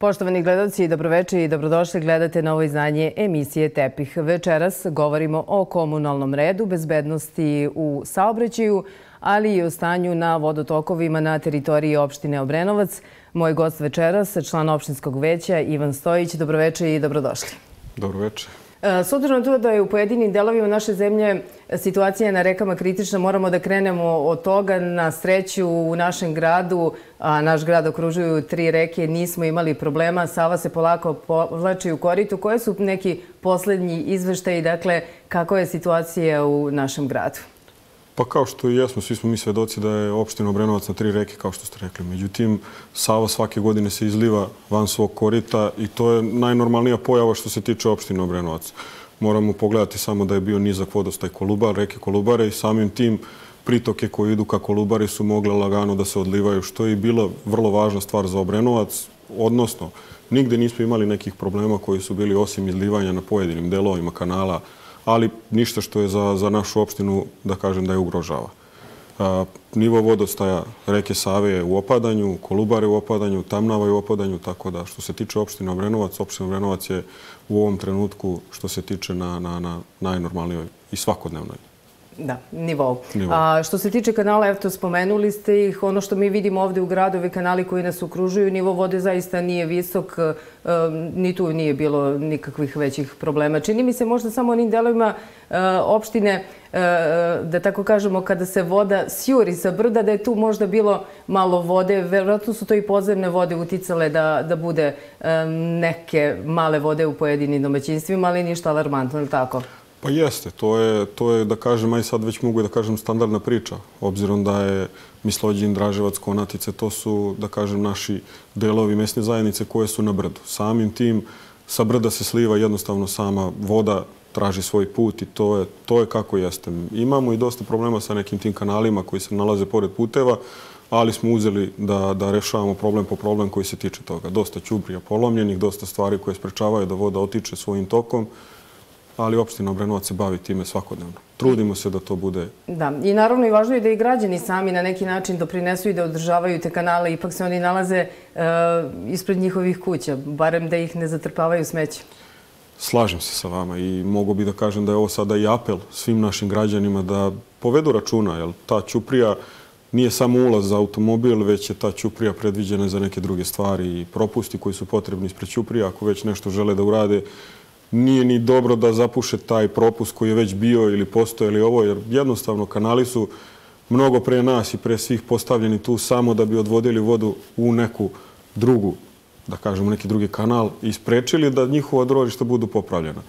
Poštovani gledalci, dobroveče i dobrodošli gledate novo izdanje emisije Tepih. Večeras govorimo o komunalnom redu, bezbednosti u saobraćaju, ali i o stanju na vodotokovima na teritoriji opštine Obrenovac. Moj gost večeras, član opštinskog veća Ivan Stojić. Dobroveče i dobrodošli. Dobroveče. E, s obzirom na to da je u pojedinim delovima naše zemlje situacija na rekama kritična, moramo da krenemo od toga. Na sreću u našem gradu, a naš grad okružuju tri reke, nismo imali problema. Sava se polako povlači u koritu. Koje su neki poslednji izveštaji, dakle, kako je situacija u našem gradu? Pa kao što i jesmo, svi smo mi svedoci da je opština Obrenovac na tri reke, kao što ste rekli. Međutim, Sava svake godine se izliva van svog korita i to je najnormalnija pojava što se tiče opštine Obrenovac. Moramo pogledati samo da je bio nizak vodostaj Kolubar, reke Kolubare i samim tim pritoke koje idu ka Kolubari su mogle lagano da se odlivaju, što je bila vrlo važna stvar za Obrenovac. Odnosno, nigde nismo imali nekih problema koji su bili osim izlivanja na pojedinim delovima kanala ali ništa što je za, za našu opštinu, da kažem, da je ugrožava. Nivo vodostaja reke Save je u opadanju, Kolubare u opadanju, Tamnava je u opadanju, tako da što se tiče opštine Obrenovac, opština Obrenovac je u ovom trenutku što se tiče na, na, na najnormalnijoj i svakodnevnoj Da, nivou. A što se tiče kanala, evo spomenuli ste ih, ono što mi vidimo ovde u gradu, kanali koji nas okružuju, nivo vode zaista nije visok, e, ni tu nije bilo nikakvih većih problema. Čini mi se možda samo onim delovima e, opštine, e, da tako kažemo, kada se voda sjuri sa brda, da je tu možda bilo malo vode. Vjerojatno su to i podzemne vode uticale da, da bude neke male vode u pojedinim domaćinstvima, ali ništa alarmantno, ili tako? Pa jeste, to je, to je da kažem, aj sad već mogu da kažem standardna priča, obzirom da je Mislođin, Draževac, Konatice, to su, da kažem, naši delovi mesne zajednice koje su na brdu. Samim tim, sa brda se sliva jednostavno sama voda, traži svoj put i to je, to je kako jeste. Imamo i dosta problema sa nekim tim kanalima koji se nalaze pored puteva, ali smo uzeli da, da rešavamo problem po problem koji se tiče toga. Dosta ćubrija polomljenih, dosta stvari koje sprečavaju da voda otiče svojim tokom ali opština Obrenovac se bavi time svakodnevno. Trudimo se da to bude... Da, i naravno i važno je da i građani sami na neki način doprinesu i da održavaju te kanale. Ipak se oni nalaze e, ispred njihovih kuća, barem da ih ne zatrpavaju smeće. Slažem se sa vama i mogu bi da kažem da je ovo sada i apel svim našim građanima da povedu računa, jer ta Ćuprija nije samo ulaz za automobil, već je ta Ćuprija predviđena za neke druge stvari i propusti koji su potrebni ispred Ćuprija. Ako već nešto žele da urade, nije ni dobro da zapuše taj propust koji je već bio ili postoje ili ovo, jer jednostavno kanali su mnogo pre nas i pre svih postavljeni tu samo da bi odvodili vodu u neku drugu, da kažemo neki drugi kanal i sprečili da njihova odrožišta budu popravljena.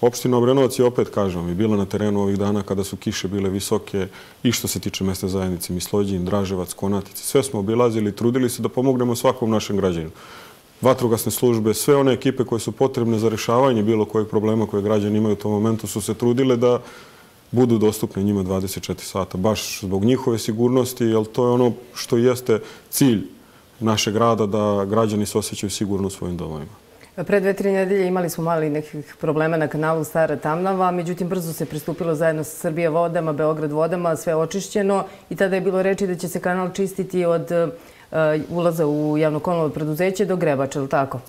Opština Obrenovac je opet, kažem, i bila na terenu ovih dana kada su kiše bile visoke i što se tiče mesta zajednice Mislođin, Draževac, Konatice. Sve smo obilazili i trudili se da pomognemo svakom našem građaninu vatrogasne službe, sve one ekipe koje su potrebne za rešavanje bilo kojeg problema koje građani imaju u tom momentu su se trudile da budu dostupne njima 24 sata, baš zbog njihove sigurnosti, jer to je ono što jeste cilj našeg grada, da građani se osjećaju sigurno u svojim domovima. Pre dve, tri nedelje imali smo mali nekih problema na kanalu Stara Tamnava, međutim brzo se pristupilo zajedno sa Srbije vodama, Beograd vodama, sve očišćeno i tada je bilo reči da će se kanal čistiti od Uh, E, ulaza u javno komunalno preduzeće do Grebača, ili tako?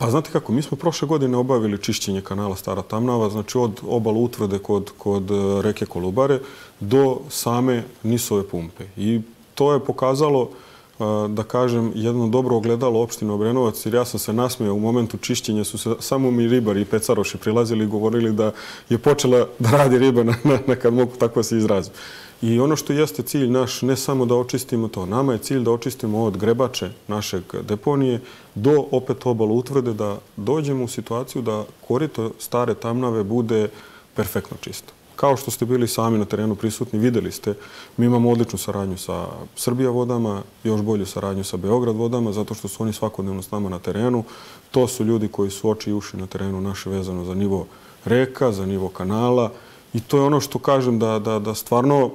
Pa znate kako, mi smo prošle godine obavili čišćenje kanala Stara Tamnava, znači od obala utvrde kod, kod e, reke Kolubare do same Nisove pumpe. I to je pokazalo, e, da kažem, jedno dobro ogledalo opštine Obrenovac, jer ja sam se nasmijao u momentu čišćenja, su se samo mi ribari i pecaroši prilazili i govorili da je počela da radi riba, na, na, na kad mogu tako se izraziti. I ono što jeste cilj naš, ne samo da očistimo to, nama je cilj da očistimo od grebače našeg deponije do opet obalu utvrde da dođemo u situaciju da korito stare tamnave bude perfektno čisto. Kao što ste bili sami na terenu prisutni, videli ste, mi imamo odličnu saradnju sa Srbija vodama, još bolju saradnju sa Beograd vodama, zato što su oni svakodnevno s nama na terenu. To su ljudi koji su oči i uši na terenu naše vezano za nivo reka, za nivo kanala. I to je ono što kažem da, da, da stvarno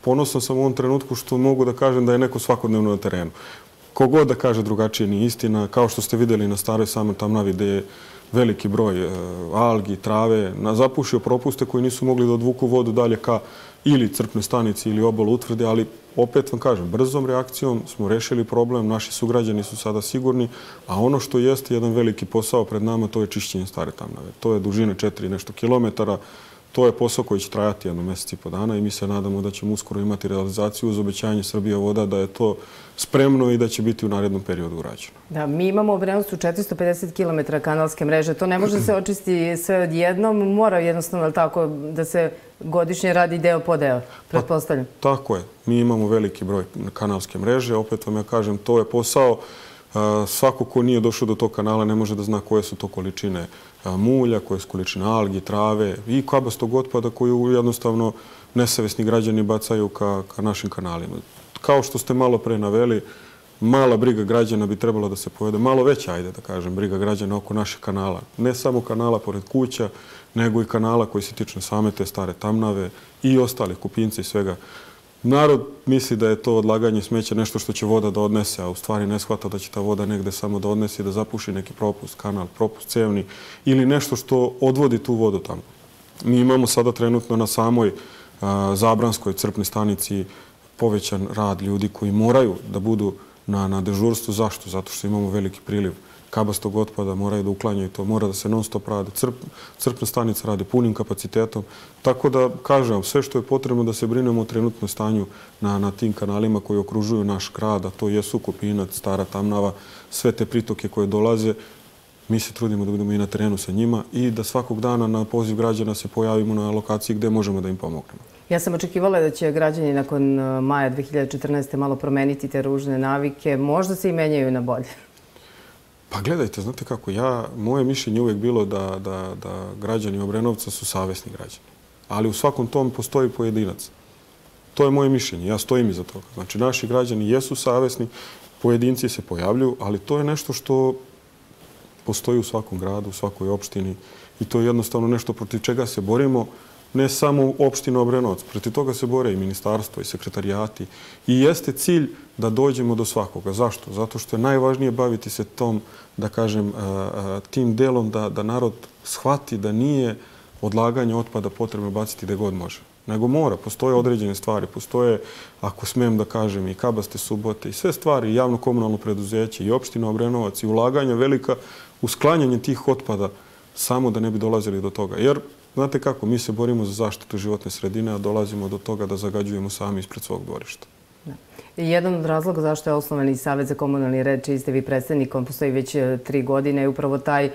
ponosan sam u ovom trenutku što mogu da kažem da je neko svakodnevno na terenu. kogod da kaže drugačije nije istina. Kao što ste videli na staroj samom Tamnavi gde je veliki broj e, algi, trave, zapušio propuste koji nisu mogli da odvuku vodu dalje ka ili crpne stanici ili obol utvrde, ali opet vam kažem, brzom reakcijom smo rešili problem, naši sugrađani su sada sigurni, a ono što jeste jedan veliki posao pred nama, to je čišćenje stare tamnave. To je dužine četiri nešto kilometara, To je posao koji će trajati jedno mjesec i po dana i mi se nadamo da ćemo uskoro imati realizaciju uz obećanje Srbija voda da je to spremno i da će biti u narednom periodu urađeno. Da, mi imamo u Brenovcu 450 km kanalske mreže. To ne može se očisti sve odjednom. Mora jednostavno tako da se godišnje radi deo po deo, pretpostavljam. Pa, tako je. Mi imamo veliki broj kanalske mreže. Opet vam ja kažem, to je posao. Svako ko nije došao do tog kanala ne može da zna koje su to količine mulja, koje su količine algi, trave i kabastog otpada koju jednostavno nesavesni građani bacaju ka, ka našim kanalima. Kao što ste malo pre naveli, mala briga građana bi trebalo da se povede, malo veća, ajde da kažem, briga građana oko naših kanala. Ne samo kanala pored kuća, nego i kanala koji se tiču same te stare tamnave i ostali kupinci i svega. Narod misli da je to odlaganje smeća nešto što će voda da odnese, a u stvari ne shvata da će ta voda negde samo da odnese i da zapuši neki propust, kanal, propust cevni ili nešto što odvodi tu vodu tamo. Mi imamo sada trenutno na samoj Zabranskoj crpni stanici povećan rad ljudi koji moraju da budu na, na dežurstvu. Zašto? Zato što imamo veliki priliv kabastog otpada, moraju da uklanjaju to, mora da se non stop rade. Crp, crpna stanica rade punim kapacitetom. Tako da, kažem, sve što je potrebno da se brinemo o trenutnom stanju na, na tim kanalima koji okružuju naš grad, a to jesu Kopinac, Stara Tamnava, sve te pritoke koje dolaze, mi se trudimo da budemo i na terenu sa njima i da svakog dana na poziv građana se pojavimo na lokaciji gde možemo da im pomognemo. Ja sam očekivala da će građani nakon eh, maja 2014. malo promeniti te ružne navike. Možda se i menjaju na bolje. Pa gledajte, znate kako, ja, moje mišljenje uvijek bilo da, da, da građani Obrenovca su savjesni građani. Ali u svakom tom postoji pojedinac. To je moje mišljenje, ja stojim iza toga. Znači, naši građani jesu savjesni, pojedinci se pojavljuju, ali to je nešto što postoji u svakom gradu, u svakoj opštini i to je jednostavno nešto protiv čega se borimo ne samo opština Obrenovac, proti toga se bore i ministarstvo i sekretarijati. I jeste cilj da dođemo do svakoga. Zašto? Zato što je najvažnije baviti se tom, da kažem, tim delom da, da narod shvati da nije odlaganje otpada potrebno baciti gde god može. Nego mora, postoje određene stvari, postoje, ako smem da kažem, i kabaste subote i sve stvari, i javno-komunalno preduzeće, i opština Obrenovac, i ulaganja velika u sklanjanje tih otpada, samo da ne bi dolazili do toga. Jer Znate kako, mi se borimo za zaštitu životne sredine, a dolazimo do toga da zagađujemo sami ispred svog dvorišta. Jedan od razloga zašto je osnovan i Savjet za komunalni red, čiji ste vi predstavnik, on postoji već e, tri godine, je upravo taj. E,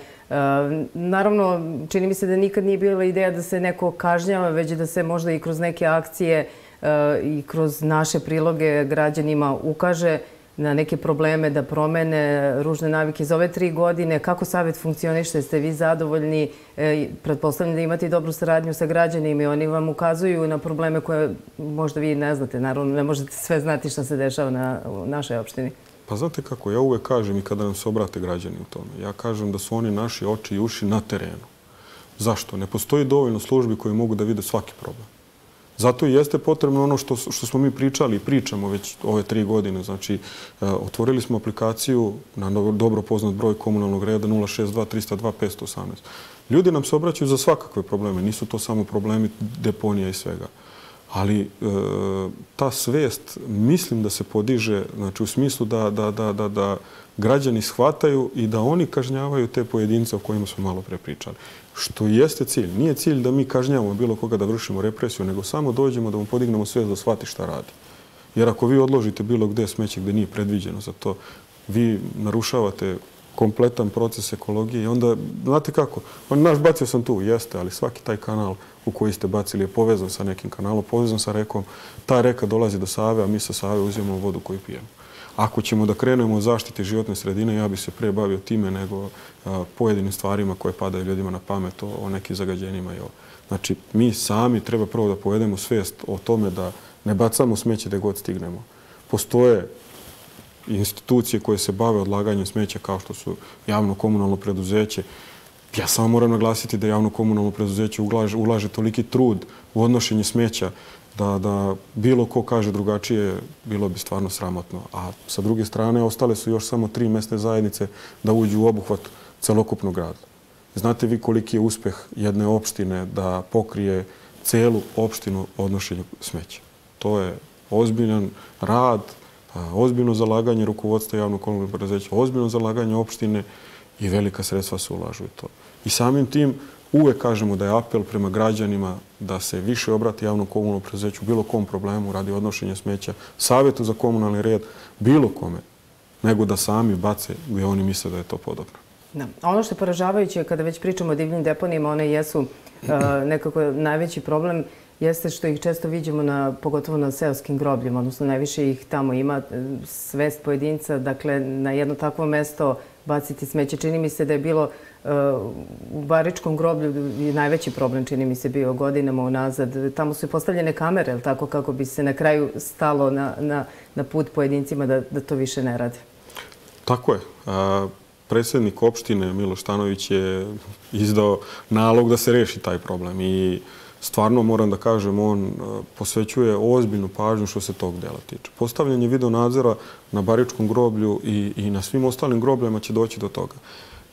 naravno, čini mi se da nikad nije bila ideja da se neko kažnjava, već da se možda i kroz neke akcije e, i kroz naše priloge građanima ukaže na neke probleme da promene ružne navike za ove tri godine. Kako savjet funkcionište? Ste vi zadovoljni? E, pretpostavljam da imate i dobru saradnju sa građanima i oni vam ukazuju na probleme koje možda vi ne znate. Naravno, ne možete sve znati što se dešava na našoj opštini. Pa znate kako, ja uvek kažem i kada nam se obrate građani u tome, ja kažem da su oni naši oči i uši na terenu. Zašto? Ne postoji dovoljno službi koji mogu da vide svaki problem. Zato i jeste potrebno ono što, što smo mi pričali i pričamo već ove tri godine. Znači, e, otvorili smo aplikaciju na dobro poznat broj komunalnog reda 062 302 518. Ljudi nam se obraćaju za svakakve probleme. Nisu to samo problemi deponija i svega. Ali e, ta svest mislim da se podiže znači, u smislu da, da, da, da, da građani shvataju i da oni kažnjavaju te pojedince o kojima smo malo pre pričali. Što jeste cilj. Nije cilj da mi kažnjavamo bilo koga da vršimo represiju, nego samo dođemo da mu podignemo sve da shvati šta radi. Jer ako vi odložite bilo gde smeće gde nije predviđeno za to, vi narušavate kompletan proces ekologije i onda, znate kako, on naš bacio sam tu, jeste, ali svaki taj kanal u koji ste bacili je povezan sa nekim kanalom, povezan sa rekom, ta reka dolazi do Save, a mi sa Save uzimamo vodu koju pijemo. Ako ćemo da krenemo u zaštiti životne sredine, ja bi se pre bavio time nego pojedinim stvarima koje padaju ljudima na pamet o nekim zagađenjima. Znači, mi sami treba prvo da povedemo svest o tome da ne bacamo smeće gde god stignemo. Postoje institucije koje se bave odlaganjem smeća kao što su javno-komunalno preduzeće. Ja samo moram naglasiti da javno-komunalno preduzeće ulaže toliki trud u odnošenje smeća da, da bilo ko kaže drugačije, bilo bi stvarno sramotno. A sa druge strane, ostale su još samo tri mesne zajednice da uđu u obuhvat celokupnog grada. Znate vi koliki je uspeh jedne opštine da pokrije celu opštinu odnošenju smeća? To je ozbiljan rad, ozbiljno zalaganje rukovodstva javnog komunalnog preduzeća, ozbiljno zalaganje opštine i velika sredstva se ulažu u to. I samim tim uvek kažemo da je apel prema građanima da se više obrati javnom komunalnom preduzeću bilo kom problemu radi odnošenja smeća, savjetu za komunalni red, bilo kome, nego da sami bace gdje oni misle da je to podobno. Da. Ono što je poražavajuće kada već pričamo o divljim deponijima, one jesu uh, nekako najveći problem jeste što ih često vidimo na, pogotovo na seoskim grobljima, odnosno najviše ih tamo ima e, svest pojedinca, dakle na jedno takvo mesto baciti smeće. Čini mi se da je bilo uh, u Baričkom groblju najveći problem, čini mi se, bio godinama unazad. Tamo su postavljene kamere, ili tako, kako bi se na kraju stalo na, na, na put pojedincima da, da to više ne rade. Tako je. A, predsjednik opštine Miloš Stanović je izdao nalog da se reši taj problem i stvarno moram da kažem, on e, posvećuje ozbiljnu pažnju što se tog dela tiče. Postavljanje videonadzora na Baričkom groblju i, i na svim ostalim grobljama će doći do toga.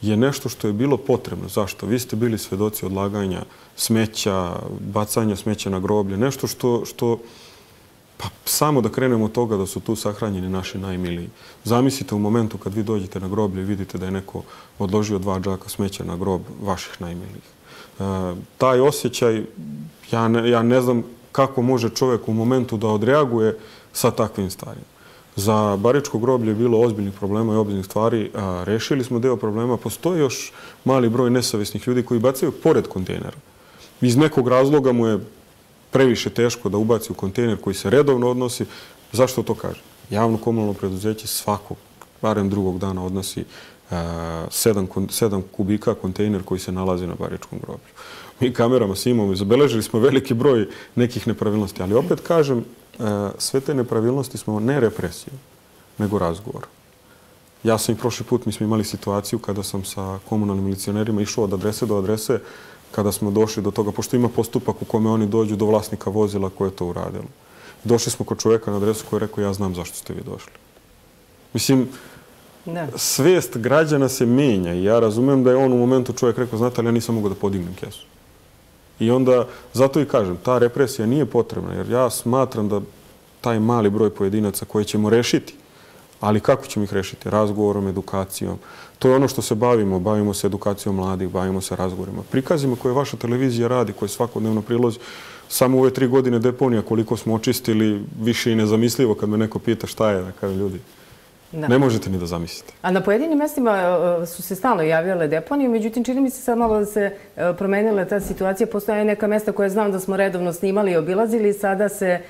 Je nešto što je bilo potrebno. Zašto? Vi ste bili svedoci odlaganja smeća, bacanja smeća na groblje. Nešto što, što pa samo da krenemo od toga da su tu sahranjeni naši najmiliji. Zamislite u momentu kad vi dođete na groblje i vidite da je neko odložio dva džaka smeća na grob vaših najmilijih. E, taj osjećaj, ja ne, ja ne znam kako može čovjek u momentu da odreaguje sa takvim stvarima. Za Baričko groblje je bilo ozbiljnih problema i ozbiljnih stvari. A, rešili smo deo problema. Postoji još mali broj nesavisnih ljudi koji bacaju pored kontejnera. Iz nekog razloga mu je previše teško da ubaci u kontejner koji se redovno odnosi. Zašto to kaže? Javno komunalno preduzeće svakog, barem drugog dana, odnosi sedam kubika kontejner koji se nalazi na Baričkom groblju. Mi kamerama s imamo i zabeležili smo veliki broj nekih nepravilnosti, ali opet kažem, e, sve te nepravilnosti smo ne represiju, nego razgovor. Ja sam i prošli put, mi smo imali situaciju kada sam sa komunalnim milicionerima išao od adrese do adrese, kada smo došli do toga, pošto ima postupak u kome oni dođu do vlasnika vozila koje je to uradilo. Došli smo kod čovjeka na adresu koji je rekao, ja znam zašto ste vi došli. Mislim, svest građana se menja i ja razumijem da je on u momentu čovjek rekao, znate ali ja nisam mogu da podignem kesu. I onda, zato i kažem, ta represija nije potrebna jer ja smatram da taj mali broj pojedinaca koje ćemo rešiti, ali kako ćemo ih rešiti? Razgovorom, edukacijom. To je ono što se bavimo. Bavimo se edukacijom mladih, bavimo se razgovorima. Prikazima koje vaša televizija radi, koje svakodnevno prilozi, samo ove tri godine deponija koliko smo očistili, više i nezamislivo kad me neko pita šta je, da kažem ljudi. Ne možete ni da zamislite. A na pojedinim mestima e, e, su se stalno javljale deponije, međutim, čini mi se sad malo da se e, promenila ta situacija. Postoje neka mesta koje znam da smo redovno snimali i obilazili, sada se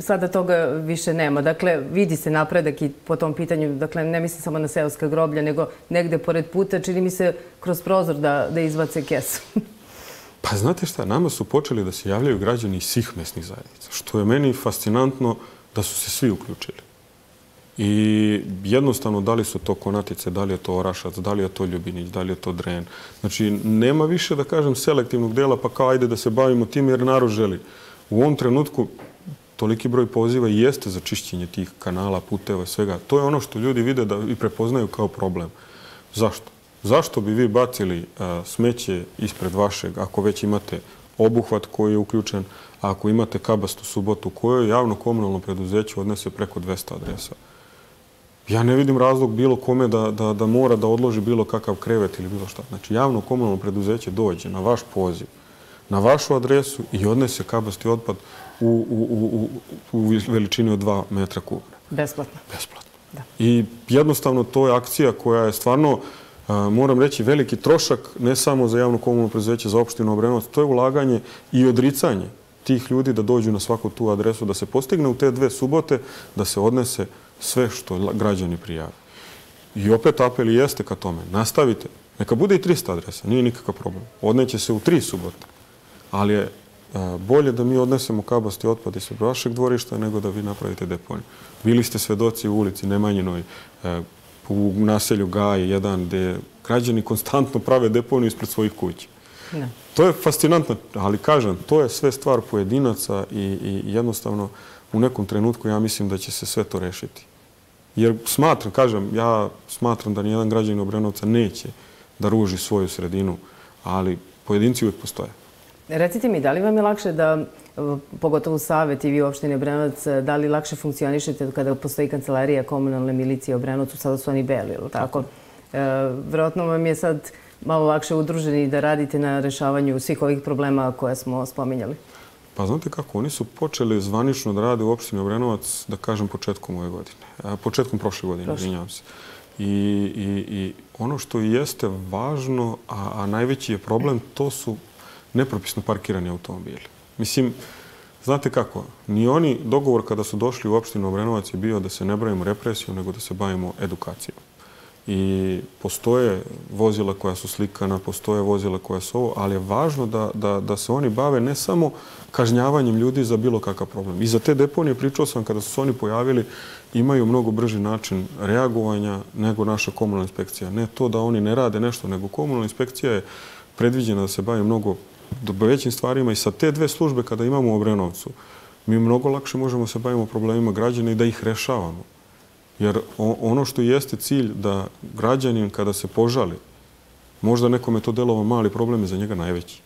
sada toga više nema. Dakle, vidi se napredak i po tom pitanju, dakle, ne mislim samo na seoska groblja, nego negde pored puta, čini mi se kroz prozor da, da izbace kesu. pa znate šta, nama su počeli da se javljaju građani iz svih mesnih zajednica, što je meni fascinantno da su se svi uključili. I jednostavno, da li su to konatice, da li je to orašac, da li je to ljubinić, da li je to dren. Znači, nema više, da kažem, selektivnog dela, pa kao ajde da se bavimo tim jer narod želi. U ovom trenutku toliki broj poziva i jeste za čišćenje tih kanala, puteva i svega. To je ono što ljudi vide da i prepoznaju kao problem. Zašto? Zašto bi vi bacili eh, smeće ispred vašeg, ako već imate obuhvat koji je uključen, ako imate kabastu subotu, koje javno komunalno preduzeće odnese preko 200 adresa? Ja ne vidim razlog bilo kome da, da, da mora da odloži bilo kakav krevet ili bilo šta. Znači, javno komunalno preduzeće dođe na vaš poziv, na vašu adresu i odnese kabasti otpad u, u, u, u veličini od 2 metra kubne. Besplatno. Besplatno. Da. I jednostavno to je akcija koja je stvarno, moram reći, veliki trošak ne samo za javno komunalno preduzeće, za opštinu Obrenovac, to je ulaganje i odricanje tih ljudi da dođu na svaku tu adresu, da se postigne u te dve subote, da se odnese sve što građani prijavi. I opet apel jeste ka tome. Nastavite. Neka bude i 300 adresa. Nije nikakav problem. Odneće se u tri subote. Ali je bolje da mi odnesemo kabasti otpad iz vašeg dvorišta nego da vi napravite deponiju. Bili ste svedoci u ulici Nemanjinoj, u naselju Gaji, jedan gde građani konstantno prave deponiju ispred svojih kuća. To je fascinantno, ali kažem, to je sve stvar pojedinaca i jednostavno u nekom trenutku ja mislim da će se sve to rešiti. Jer smatram, kažem, ja smatram da nijedan građanin Obrenovca neće da ruži svoju sredinu, ali pojedinci uvijek postoje. Recite mi, da li vam je lakše da, pogotovo Savet i vi u opštini Obrenovac, da li lakše funkcionišete kada postoji kancelarija komunalne milicije u Obrenovcu, sada su oni beli, ili tako? E, vjerojatno vam je sad malo lakše udruženi da radite na rešavanju svih ovih problema koje smo spominjali. Pa znate kako, oni su počeli zvanično da rade u opštini Obrenovac, da kažem, početkom ove godine. Početkom prošle godine, izvinjavam se. I, i, I ono što jeste važno, a, a najveći je problem, to su nepropisno parkirani automobili. Mislim, znate kako, ni oni dogovor kada su došli u opštinu Obrenovac je bio da se ne bavimo represijom, nego da se bavimo edukacijom i postoje vozila koja su slikana, postoje vozila koja su ovo, ali je važno da, da, da se oni bave ne samo kažnjavanjem ljudi za bilo kakav problem. I za te deponije pričao sam kada su se oni pojavili, imaju mnogo brži način reagovanja nego naša komunalna inspekcija. Ne to da oni ne rade nešto, nego komunalna inspekcija je predviđena da se bavi mnogo većim stvarima i sa te dve službe kada imamo u Obrenovcu, mi mnogo lakše možemo se bavimo problemima građana i da ih rešavamo. Jer ono što jeste cilj da građanin kada se požali, možda nekome to delovo mali problem je za njega najveći.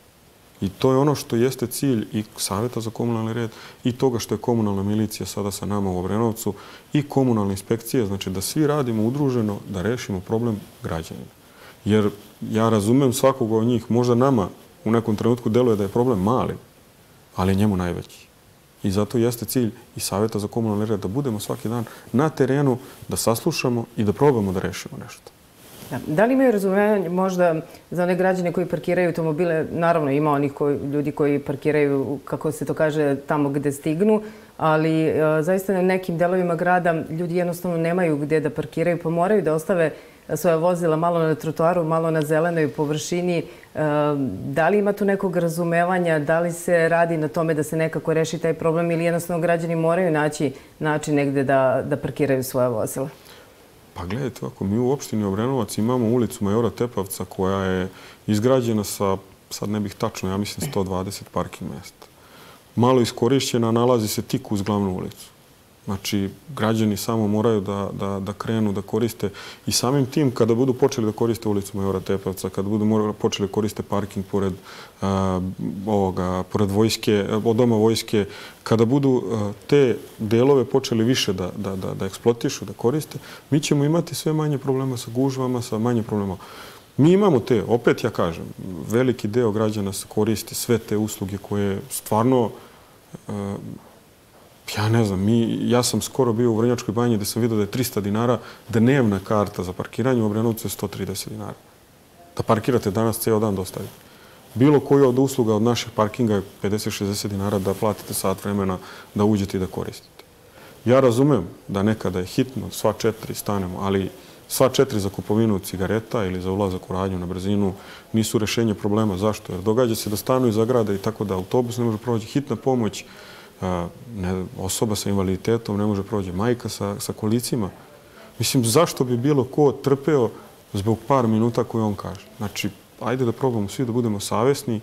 I to je ono što jeste cilj i Saveta za komunalni red i toga što je komunalna milicija sada sa nama u Obrenovcu i komunalna inspekcija, znači da svi radimo udruženo da rešimo problem građanina. Jer ja razumem svakoga od njih, možda nama u nekom trenutku deluje da je problem mali, ali je njemu najveći. I zato jeste cilj i savjeta za komunalni red da budemo svaki dan na terenu, da saslušamo i da probamo da rešimo nešto. Da li imaju razumevanje možda za one građane koji parkiraju automobile? Naravno, ima onih koji, ljudi koji parkiraju, kako se to kaže, tamo gde stignu, ali e, zaista na nekim delovima grada ljudi jednostavno nemaju gde da parkiraju, pa moraju da ostave e, svoje vozila malo na trotuaru, malo na zelenoj površini. E, da li ima tu nekog razumevanja? Da li se radi na tome da se nekako reši taj problem ili jednostavno građani moraju naći način negde da, da parkiraju svoje vozila? Pa gledajte, ako mi u opštini Obrenovac imamo ulicu Majora Tepavca koja je izgrađena sa, sad ne bih tačno, ja mislim 120 parking mjesta. Malo iskorišćena, nalazi se tik uz glavnu ulicu. Znači, građani samo moraju da, da, da krenu da koriste i samim tim kada budu počeli da koriste ulicu Majora Tepavca, kada budu morali, počeli da koriste parking pored, uh, ovoga, pored vojske, od doma vojske, kada budu eh, te delove počeli više da, da, da, da eksplotišu, da koriste, mi ćemo imati sve manje problema sa gužvama, sa manje problema. Mi imamo te, opet ja kažem, veliki deo građana koristi sve te usluge koje stvarno uh, Ja ne znam, mi, ja sam skoro bio u Vrnjačkoj banji gdje sam vidio da je 300 dinara dnevna karta za parkiranje, u Obrenovcu je 130 dinara. Da parkirate danas ceo dan dostavite. Bilo koju od usluga od naših parkinga je 50-60 dinara da platite sat vremena da uđete i da koristite. Ja razumem da nekada je hitno sva četiri stanemo, ali sva četiri za kupovinu cigareta ili za ulazak u radnju na brzinu nisu rešenje problema. Zašto? Jer događa se da stanu iza grada i tako da autobus ne može proći hitna pomoć, ne, osoba sa invaliditetom ne može prođe, majka sa, sa kolicima. Mislim, zašto bi bilo ko trpeo zbog par minuta koje on kaže? Znači, ajde da probamo svi da budemo savjesni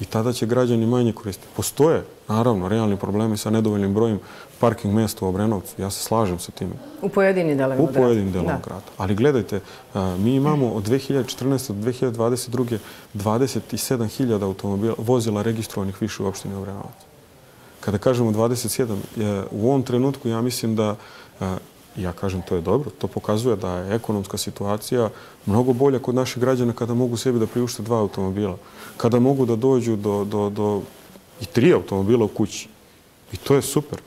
i tada će građani manje koristiti. Postoje, naravno, realni problemi sa nedovoljnim brojem parking mjesta u Obrenovcu. Ja se slažem sa tim. U pojedini delovima grada. U pojedini delovima grada. Ali gledajte, mi imamo od 2014. do 2022. 27.000 automobila, vozila registrovanih više u opštini Obrenovac. Kada kažemo 27, u ovom trenutku ja mislim da, e, ja kažem to je dobro, to pokazuje da je ekonomska situacija mnogo bolja kod naših građana kada mogu sebi da priušte dva automobila. Kada mogu da dođu do, do, do i tri automobila u kući. I to je super.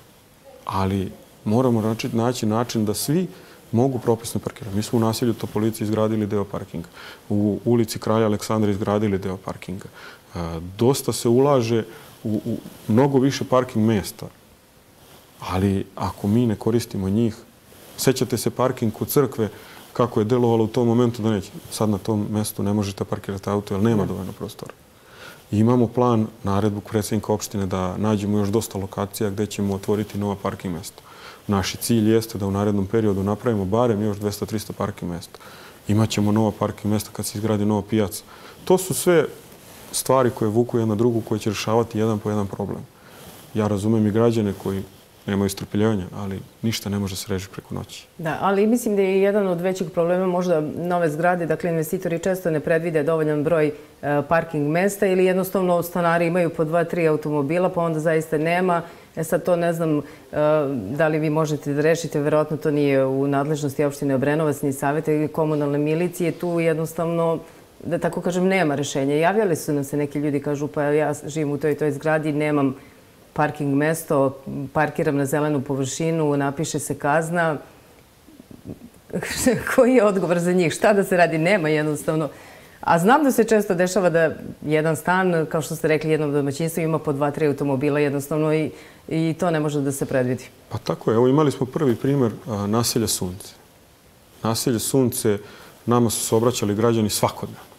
Ali moramo naći, naći način da svi mogu propisno parkirati. Mi smo u nasilju Topolici izgradili deo parkinga. U ulici Kralja Aleksandra izgradili deo parkinga. E, dosta se ulaže u, u mnogo više parking mjesta. Ali ako mi ne koristimo njih, sećate se parking u crkve, kako je delovalo u tom momentu da neće. Sad na tom mjestu ne možete parkirati auto, jer nema dovoljno prostora. I imamo plan, naredbu predsjednika opštine, da nađemo još dosta lokacija gdje ćemo otvoriti nova parking mjesta. Naši cilj jeste da u narednom periodu napravimo barem još 200-300 parking mjesta. Imaćemo nova parking mjesta kad se izgradi nova pijaca. To su sve stvari koje vuku jedna drugu koje će rešavati jedan po jedan problem. Ja razumem i građane koji nemaju strpeljanja, ali ništa ne može se reći preko noći. Da, ali mislim da je jedan od većih problema možda nove zgrade, dakle investitori često ne predvide dovoljan broj e, parking mesta ili jednostavno stanari imaju po dva, tri automobila, pa onda zaista nema. E sad to ne znam e, da li vi možete da rešite, verovatno to nije u nadležnosti opštine Obrenovac, ni savjeta ili komunalne milicije, tu jednostavno da tako kažem, nema rešenja. Javljali su nam se neki ljudi, kažu, pa ja živim u toj toj zgradi, nemam parking mesto, parkiram na zelenu površinu, napiše se kazna. Koji je odgovor za njih? Šta da se radi? Nema jednostavno. A znam da se često dešava da jedan stan, kao što ste rekli, jednom domaćinstvu ima po dva, tri automobila jednostavno i, i to ne može da se predvidi. Pa tako je. Evo imali smo prvi primjer naselja Sunce. Naselje Sunce, nama su se obraćali građani svakodnevno.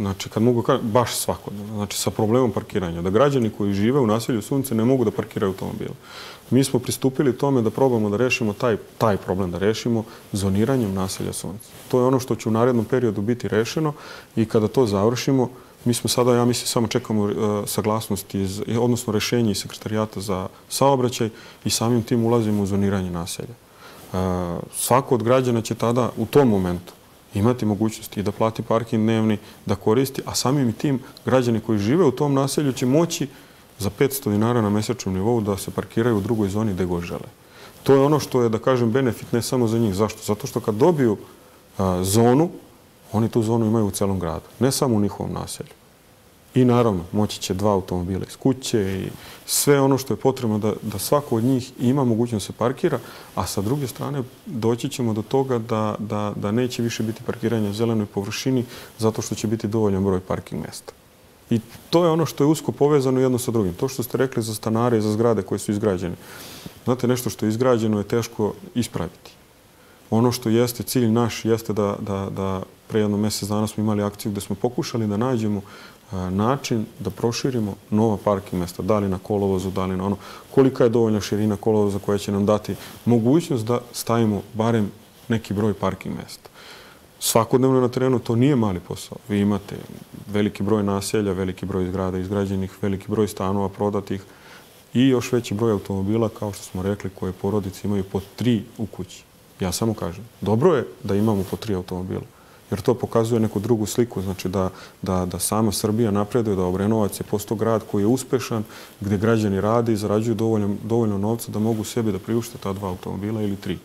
Znači, kad mogu kaži, baš svakodnevno. Znači, sa problemom parkiranja. Da građani koji žive u naselju Sunce ne mogu da parkiraju automobile. Mi smo pristupili tome da probamo da rešimo taj, taj problem, da rešimo zoniranjem naselja Sunce. To je ono što će u narednom periodu biti rešeno i kada to završimo, mi smo sada, ja mislim, samo čekamo uh, saglasnost, iz, odnosno rešenje iz sekretarijata za saobraćaj i samim tim ulazimo u zoniranje naselja. Uh, svako od građana će tada u tom momentu imati mogućnosti i da plati parking dnevni, da koristi, a samim i tim građani koji žive u tom naselju će moći za 500 dinara na mesečnom nivou da se parkiraju u drugoj zoni gde god žele. To je ono što je, da kažem, benefit ne samo za njih. Zašto? Zato što kad dobiju zonu, oni tu zonu imaju u celom gradu, ne samo u njihovom naselju. I naravno, moći će dva automobila iz kuće i sve ono što je potrebno da, da svako od njih ima mogućnost se parkira, a sa druge strane doći ćemo do toga da, da, da neće više biti parkiranja na zelenoj površini zato što će biti dovoljan broj parking mjesta. I to je ono što je usko povezano jedno sa drugim. To što ste rekli za stanare i za zgrade koje su izgrađene. Znate, nešto što je izgrađeno je teško ispraviti. Ono što jeste cilj naš jeste da, da, da pre jedno mjesec dana smo imali akciju gdje smo pokušali da nađemo način da proširimo nova parking mesta, da li na kolovozu, da li na ono, kolika je dovoljna širina kolovoza koja će nam dati mogućnost da stavimo barem neki broj parking mesta. Svakodnevno na terenu to nije mali posao. Vi imate veliki broj naselja, veliki broj zgrada izgrađenih, veliki broj stanova prodatih i još veći broj automobila, kao što smo rekli, koje porodice imaju po tri u kući. Ja samo kažem, dobro je da imamo po tri automobila jer to pokazuje neku drugu sliku, znači da, da, da sama Srbija napreduje, da Obrenovac je posto grad koji je uspešan, gdje građani rade i zarađuju dovoljno, dovoljno novca da mogu sebi da priušte ta dva automobila ili tri.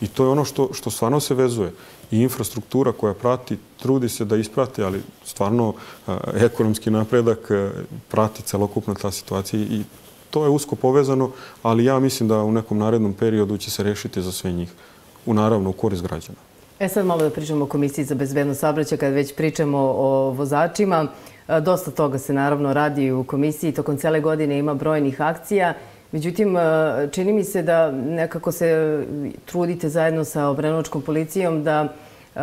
I to je ono što, što stvarno se vezuje. I infrastruktura koja prati, trudi se da isprati, ali stvarno eh, ekonomski napredak eh, prati celokupna ta situacija i to je usko povezano, ali ja mislim da u nekom narednom periodu će se rešiti za sve njih. U naravno u korist građana. E sad malo da pričamo o Komisiji za bezbednost saobraćaja kad već pričamo o vozačima. E, dosta toga se naravno radi u komisiji. Tokom cele godine ima brojnih akcija. Međutim, e, čini mi se da nekako se trudite zajedno sa obrenočkom policijom da e,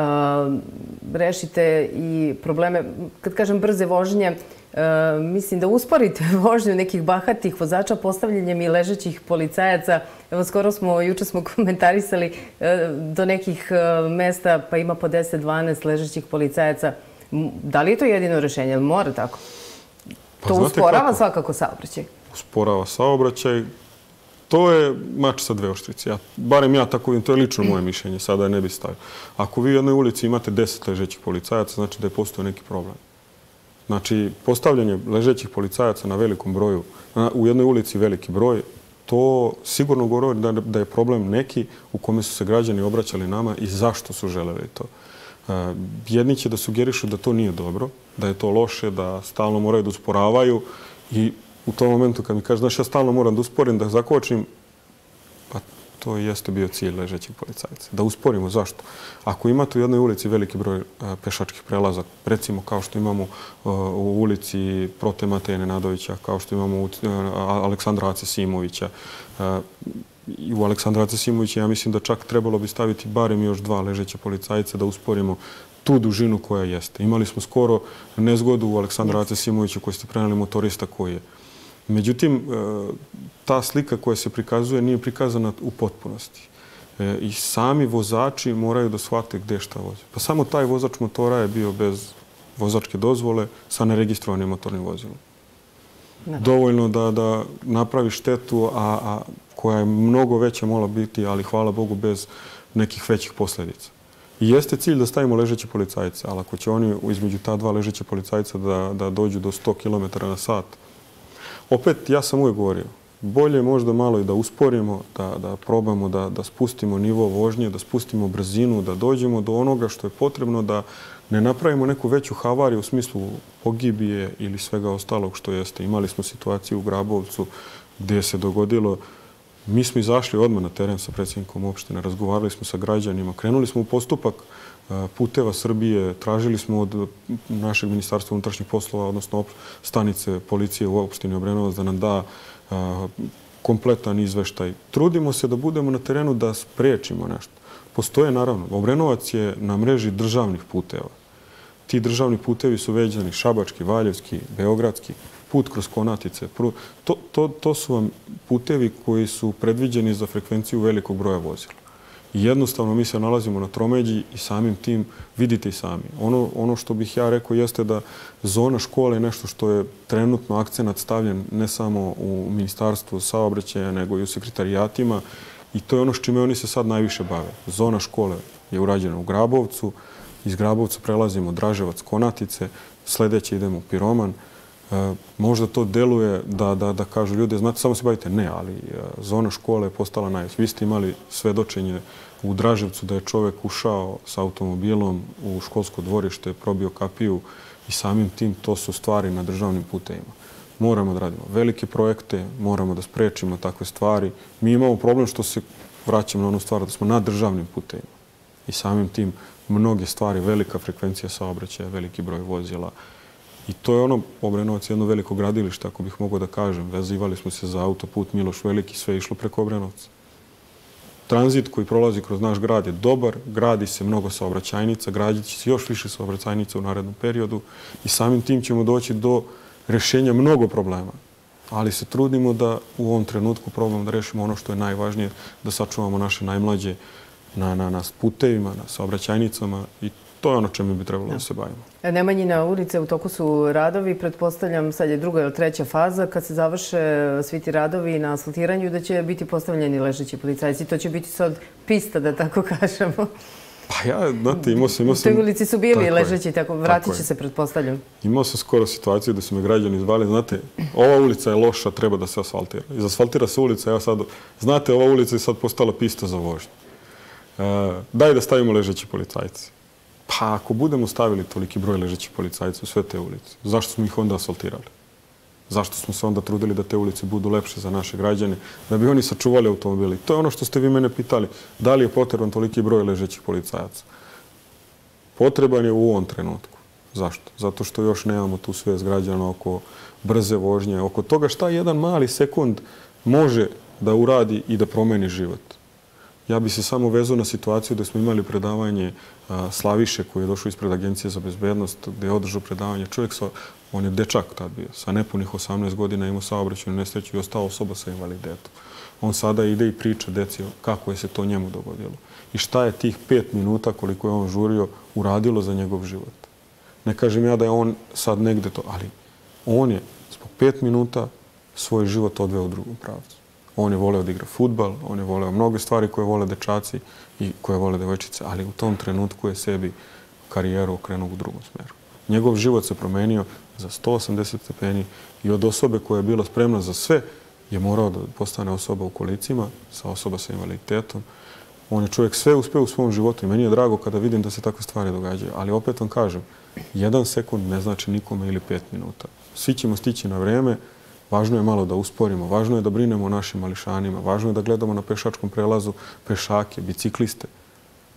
rešite i probleme, kad kažem brze vožnje, mislim da usporite vožnju nekih bahatih vozača postavljanjem i ležećih policajaca. Evo, skoro smo, juče smo komentarisali e, do nekih e, mesta pa ima po 10-12 ležećih policajaca. Da li je to jedino rešenje? Mora tako? Pa to usporava svakako saobraćaj. Usporava saobraćaj. To je mač sa dve oštrice. Ja, barem ja tako vidim, to je lično moje mišljenje, sada ne bi stavio. Ako vi u jednoj ulici imate 10 ležećih policajaca, znači da je postoje neki problem. Znači, postavljanje ležećih policajaca na velikom broju, u jednoj ulici veliki broj, to sigurno govori da je problem neki u kome su se građani obraćali nama i zašto su želeli to. E, jedni će da sugerišu da to nije dobro, da je to loše, da stalno moraju da usporavaju i u tom momentu kad mi kaže, znaš, ja stalno moram da usporim, da zakočim, to jeste bio cilj ležećeg policajca. Da usporimo. Zašto? Ako imate u jednoj ulici veliki broj e, pešačkih prelaza, recimo kao što imamo e, u ulici Prote Mateje Nenadovića, kao što imamo u e, Aleksandra Ace Simovića, i u Aleksandra Ace Simovića, ja mislim da čak trebalo bi staviti barem još dva ležeća policajca da usporimo tu dužinu koja jeste. Imali smo skoro nezgodu u Aleksandra Ace Simovića koji ste prenali motorista koji je. Međutim, e, ta slika koja se prikazuje nije prikazana u potpunosti. E, I sami vozači moraju da shvate gde šta voze. Pa samo taj vozač motora je bio bez vozačke dozvole sa neregistrovanim motornim vozilom. Dovoljno da, da napravi štetu, a, a koja je mnogo veća mola biti, ali hvala Bogu bez nekih većih posljedica. I jeste cilj da stavimo ležeće policajce, ali ako će oni između ta dva ležeće policajca da, da dođu do 100 km na sat, opet ja sam uvijek govorio, bolje možda malo i da usporimo, da, da probamo da, da spustimo nivo vožnje, da spustimo brzinu, da dođemo do onoga što je potrebno da ne napravimo neku veću havariju u smislu pogibije ili svega ostalog što jeste. Imali smo situaciju u Grabovcu gdje se dogodilo Mi smo izašli odmah na teren sa predsjednikom opštine, razgovarali smo sa građanima, krenuli smo u postupak puteva Srbije, tražili smo od našeg ministarstva unutrašnjih poslova, odnosno stanice policije u opštini Obrenovac da nam da kompletan izveštaj. Trudimo se da budemo na terenu da spriječimo nešto. Postoje, naravno, Obrenovac je na mreži državnih puteva. Ti državni putevi su veđani Šabački, Valjevski, Beogradski, put kroz Konatice. To, to, to su vam putevi koji su predviđeni za frekvenciju velikog broja vozila. Jednostavno mi se nalazimo na tromeđi i samim tim vidite i sami. Ono, ono što bih ja rekao jeste da zona škole je nešto što je trenutno akcenat stavljen ne samo u ministarstvu saobraćaja, nego i u sekretarijatima i to je ono s čime oni se sad najviše bave. Zona škole je urađena u Grabovcu, iz Grabovca prelazimo Draževac, Konatice, sljedeće idemo u Piroman, E, možda to deluje da, da, da kažu ljudi, znate, samo se bavite. Ne, ali e, zona škole je postala najveća. Vi ste imali svedočenje u Draževcu da je čovek ušao sa automobilom u školsko dvorište, probio kapiju i samim tim to su stvari na državnim putevima. Moramo da radimo velike projekte, moramo da sprečimo takve stvari. Mi imamo problem što se vraćamo na onu stvar da smo na državnim putevima. I samim tim mnoge stvari, velika frekvencija saobraćaja, veliki broj vozila, I to je ono, Obrenovac jedno veliko gradilište, ako bih mogao da kažem. Vezivali smo se za autoput Miloš Veliki, sve išlo preko Obrenovca. Tranzit koji prolazi kroz naš grad je dobar, gradi se mnogo saobraćajnica, gradit će se još više saobraćajnica u narednom periodu i samim tim ćemo doći do rešenja mnogo problema. Ali se trudimo da u ovom trenutku probamo da rešimo ono što je najvažnije, da sačuvamo naše najmlađe na, na, na putevima, na saobraćajnicama i to je ono čemu bi trebalo da se bavimo. E, Nemanjina ulice u toku su radovi. Pretpostavljam sad je druga ili treća faza. Kad se završe svi ti radovi na asfaltiranju, da će biti postavljeni ležeći policajci. To će biti sad pista, da tako kažemo. Pa ja, znate, imao sam... Imao sam... U toj ulici su bili tako ležeći, tako vratit će se, pretpostavljam. Imao sam skoro situaciju da su me građani zvali. Znate, ova ulica je loša, treba da se asfaltira. Izasfaltira se ulica, ja sad... Znate, ova ulica je sad postala pista za vožnju. Uh, daj da stavimo ležeći policajci. Pa ako budemo stavili toliki broj ležećih policajaca u sve te ulice, zašto smo ih onda asfaltirali? Zašto smo se onda trudili da te ulice budu lepše za naše građane, da bi oni sačuvali automobili? To je ono što ste vi mene pitali. Da li je potreban toliki broj ležećih policajaca? Potreban je u ovom trenutku. Zašto? Zato što još nemamo tu sve zgrađano oko brze vožnje, oko toga šta jedan mali sekund može da uradi i da promeni život. Ja bi se samo vezao na situaciju da smo imali predavanje Slaviše koji je došao ispred Agencije za bezbednost gdje je održao predavanje. Čovjek, sa, on je dečak tad bio, sa nepunih 18 godina imao saobraćenu nesreću i ostao osoba sa invaliditetom. On sada ide i priča deci kako je se to njemu dogodilo. I šta je tih pet minuta koliko je on žurio uradilo za njegov život. Ne kažem ja da je on sad negde to, ali on je zbog pet minuta svoj život odveo u drugom pravcu. On je voleo da igra futbal, on je voleo mnoge stvari koje vole dečaci i koje vole devojčice, ali u tom trenutku je sebi karijeru okrenuo u drugom smeru. Njegov život se promenio za 180 stepeni i od osobe koja je bila spremna za sve je morao da postane osoba u kolicima, sa osoba sa invaliditetom. On je čovjek sve uspeo u svom životu i meni je drago kada vidim da se takve stvari događaju. Ali opet vam kažem, jedan sekund ne znači nikome ili pet minuta. Svi ćemo stići na vreme, Važno je malo da usporimo, važno je da brinemo o našim mališanima, važno je da gledamo na pešačkom prelazu pešake, bicikliste.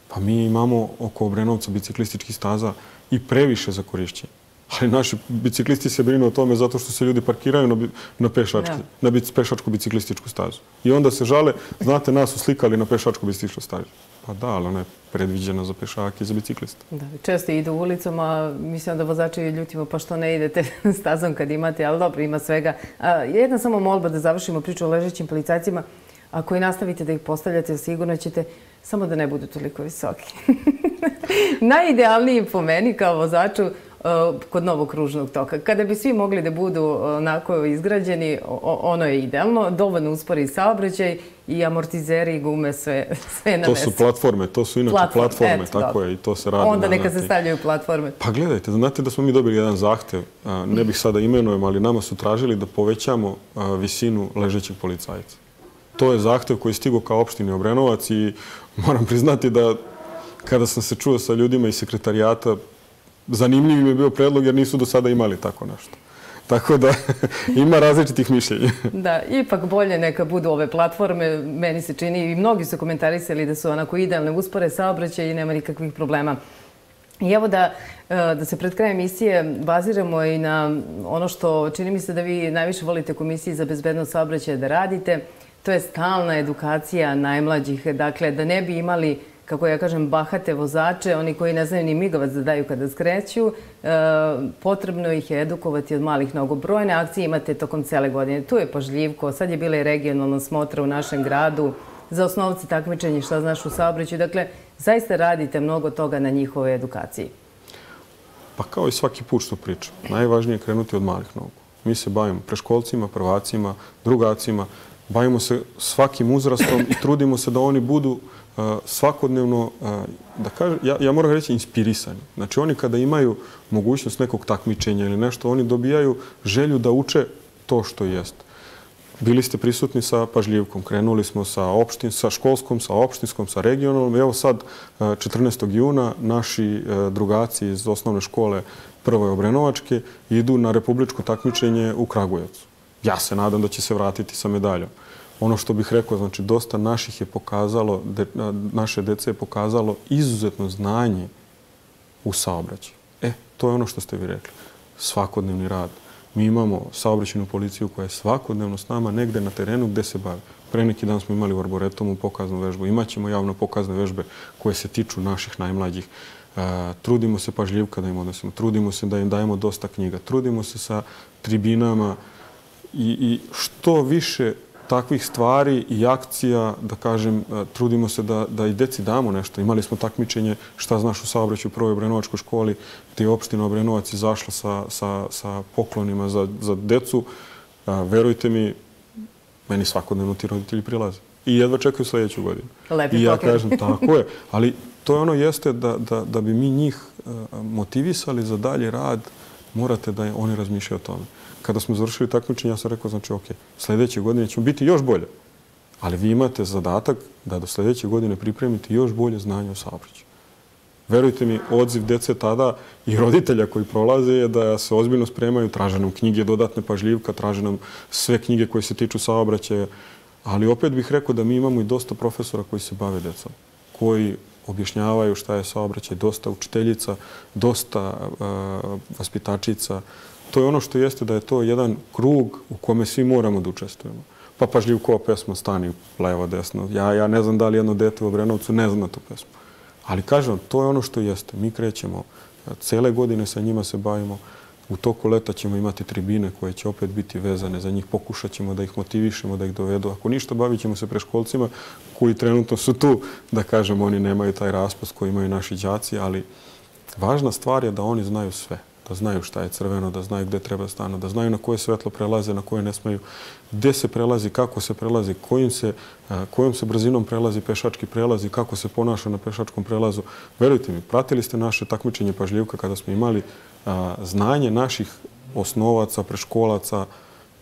Pa mi imamo oko Obrenovca biciklistički staza i previše za korišćenje. Ali naši biciklisti se brinu o tome zato što se ljudi parkiraju na, na, pešačku, na pešačku biciklističku stazu. I onda se žale, znate, nas uslikali na pešačku biciklističku stazu. Pa da, ali ona je predviđena za pešake i za bicikliste. Da, često idu ulicom, a mislim da vozači ljutimo pa što ne idete stazom kad imate, ali dobro, ima svega. A, jedna samo molba da završimo priču o ležećim policajcima. Ako i nastavite da ih postavljate, sigurno ćete samo da ne budu toliko visoki. Najidealniji po meni kao vozaču kod novog kružnog toka. Kada bi svi mogli da budu onako izgrađeni, ono je idealno, dovoljno uspori saobraćaj i amortizeri i gume sve, sve na To su platforme, to su inače platforme, tako je, i to se radi. Onda neka se stavljaju platforme. Pa gledajte, znate da smo mi dobili jedan zahtev, ne bih sada imenujem, ali nama su tražili da povećamo visinu ležećeg policajca. To je zahtev koji je stigo kao opštini Obrenovac i moram priznati da kada sam se čuo sa ljudima iz sekretarijata, zanimljiv im je bio predlog jer nisu do sada imali tako nešto. Tako da ima različitih mišljenja. Da, ipak bolje neka budu ove platforme. Meni se čini i mnogi su komentarisali da su onako idealne uspore saobraćaja i nema nikakvih problema. I evo da, e, da se pred krajem emisije baziramo i na ono što čini mi se da vi najviše volite komisiji za bezbednost saobraćaja da radite. To je stalna edukacija najmlađih. Dakle, da ne bi imali kako ja kažem, bahate vozače, oni koji ne znaju ni migavac da daju kada skreću, e, potrebno ih je edukovati od malih nogu. Brojne akcije imate tokom cele godine. Tu je pažljivko, sad je bila i regionalna smotra u našem gradu za osnovci takmičenja šta znaš u saobraćaju. Dakle, zaista radite mnogo toga na njihovoj edukaciji. Pa kao i svaki put što pričam, najvažnije je krenuti od malih nogu. Mi se bavimo preškolcima, prvacima, drugacima, bavimo se svakim uzrastom i trudimo se da oni budu svakodnevno, da kažem, ja, ja moram reći inspirisani. Znači oni kada imaju mogućnost nekog takmičenja ili nešto, oni dobijaju želju da uče to što jest. Bili ste prisutni sa pažljivkom, krenuli smo sa, opštin, sa školskom, sa opštinskom, sa regionalnom. Evo sad, 14. juna, naši drugaci iz osnovne škole Prvoj Obrenovačke idu na republičko takmičenje u Kragujevcu. Ja se nadam da će se vratiti sa medaljom ono što bih rekao, znači dosta naših je pokazalo, naše dece je pokazalo izuzetno znanje u saobraćaju. E, to je ono što ste vi rekli. Svakodnevni rad. Mi imamo saobraćenu policiju koja je svakodnevno s nama negde na terenu gde se bavi. Pre neki dan smo imali u Arboretomu pokaznu vežbu. Imaćemo javno pokazne vežbe koje se tiču naših najmlađih. E, trudimo se pažljivka da im odnosimo. Trudimo se da im dajemo dosta knjiga. Trudimo se sa tribinama i, i što više takvih stvari i akcija, da kažem, e, trudimo se da, da i deci damo nešto. Imali smo takmičenje šta znaš u saobraću u prvoj Obrenovačkoj školi, gdje je opština Obrenovac izašla sa, sa, sa poklonima za, za decu. A, e, verujte mi, meni svakodnevno ti roditelji prilaze. I jedva čekaju sljedeću godinu. Lepi I ja kažem, tako je. Ali to je ono jeste da, da, da bi mi njih e, motivisali za dalje rad, morate da oni razmišljaju o tome kada smo završili takmičenje, ja sam rekao, znači, ok, sljedeće godine ćemo biti još bolje. Ali vi imate zadatak da do sljedeće godine pripremite još bolje znanje o saobraćaju. Verujte mi, odziv dece tada i roditelja koji prolaze je da se ozbiljno spremaju, traže nam knjige, dodatne pažljivka, traže nam sve knjige koje se tiču saobraćaja. Ali opet bih rekao da mi imamo i dosta profesora koji se bave decom, koji objašnjavaju šta je saobraćaj, dosta učiteljica, dosta uh, vaspitačica, to je ono što jeste da je to jedan krug u kome svi moramo da učestvujemo. Pa pažljiv ko pesma stani levo, desno. Ja, ja ne znam da li jedno dete u Obrenovcu ne zna tu pesmu. Ali kažem, to je ono što jeste. Mi krećemo, cele godine sa njima se bavimo. U toku leta ćemo imati tribine koje će opet biti vezane za njih. Pokušat ćemo da ih motivišemo, da ih dovedu. Ako ništa, bavit ćemo se preškolcima koji trenutno su tu, da kažem, oni nemaju taj raspust koji imaju naši džaci, ali važna stvar je da oni znaju sve da znaju šta je crveno, da znaju gde treba stanu, da znaju na koje svetlo prelaze, na koje ne smaju, gde se prelazi, kako se prelazi, kojim se, kojom se brzinom prelazi pešački prelazi, kako se ponaša na pešačkom prelazu. Verujte mi, pratili ste naše takmičenje pažljivka kada smo imali znanje naših osnovaca, preškolaca,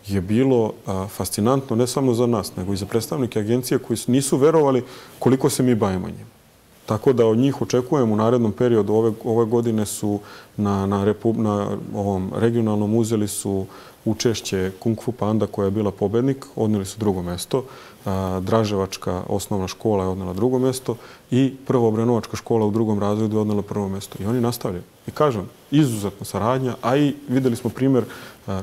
je bilo fascinantno ne samo za nas, nego i za predstavnike agencije koji nisu verovali koliko se mi bavimo njima. Tako da od njih očekujem u narednom periodu. Ove, ove godine su na, na, repu, na ovom regionalnom uzeli su učešće Kung Fu Panda koja je bila pobednik. odnijeli su drugo mesto. Draževačka osnovna škola je odnijela drugo mesto i prvo Obrenovačka škola u drugom razredu je odnijela prvo mesto. I oni nastavljaju. I kažem, izuzetna saradnja, a i videli smo primjer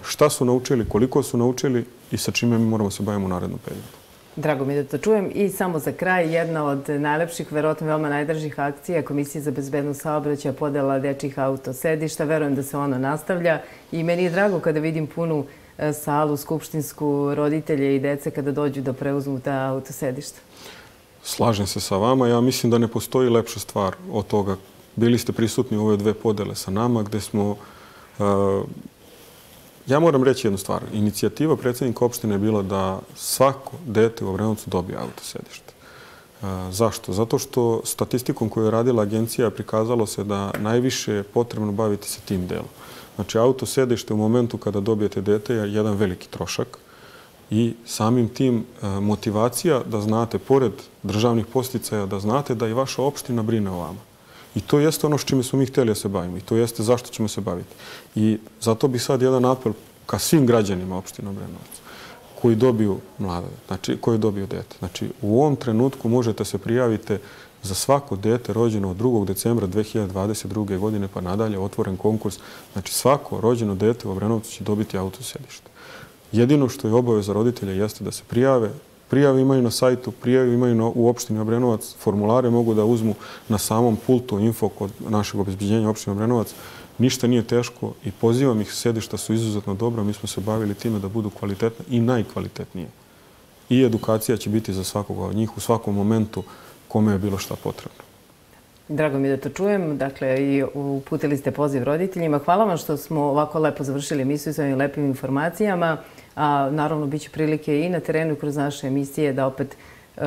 šta su naučili, koliko su naučili i sa čime mi moramo se baviti u narednom periodu. Drago mi da to čujem. I samo za kraj, jedna od najlepših, verovatno veoma najdražih akcija Komisije za bezbednost saobraćaja podela dečih autosedišta. Verujem da se ono nastavlja i meni je drago kada vidim punu e, salu skupštinsku roditelje i dece kada dođu da preuzmu ta autosedišta. Slažem se sa vama. Ja mislim da ne postoji lepša stvar od toga bili ste prisutni u ove dve podele sa nama gde smo... E, Ja moram reći jednu stvar. Inicijativa predsjednika opštine je bila da svako dete u Obrenovcu dobije autosedište. E, zašto? Zato što statistikom koju je radila agencija prikazalo se da najviše je potrebno baviti se tim delom. Znači, autosedište u momentu kada dobijete dete je jedan veliki trošak i samim tim e, motivacija da znate, pored državnih posticaja, da znate da i vaša opština brine o vama. I to jeste ono s čime smo mi htjeli da se bavimo i to jeste zašto ćemo se baviti. I zato bi sad jedan apel ka svim građanima opštine Obrenovac koji dobiju mlade, znači koji dobiju dete. Znači u ovom trenutku možete se prijavite za svako dete rođeno od 2. decembra 2022. godine pa nadalje otvoren konkurs. Znači svako rođeno dete u Obrenovcu će dobiti autosjedište. Jedino što je obaveza roditelja jeste da se prijave, Prijave imaju na sajtu, prijave imaju u opštini Obrenovac, formulare mogu da uzmu na samom pultu info kod našeg obezbiđenja opštine Obrenovac. Ništa nije teško i pozivam ih, sedišta su izuzetno dobra, mi smo se bavili time da budu kvalitetne i najkvalitetnije. I edukacija će biti za svakoga od njih u svakom momentu kome je bilo šta potrebno. Drago mi je da to čujem. Dakle, i uputili ste poziv roditeljima. Hvala vam što smo ovako lepo završili emisiju sa ovim lepim informacijama. A, naravno, bit će prilike i na terenu kroz naše emisije da opet e,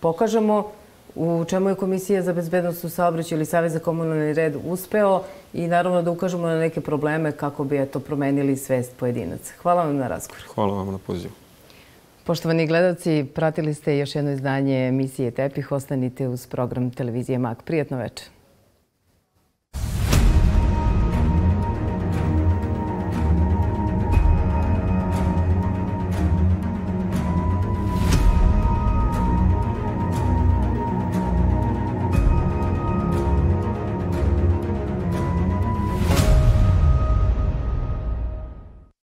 pokažemo u čemu je Komisija za bezbednost u saobraćaju ili Savez za komunalni red uspeo i naravno da ukažemo na neke probleme kako bi to promenili svest pojedinaca. Hvala vam na razgovor. Hvala vam na pozivu. Poštovani gledalci, pratili ste još jedno izdanje emisije Tepih. Ostanite uz program televizije MAK. Prijetno večer.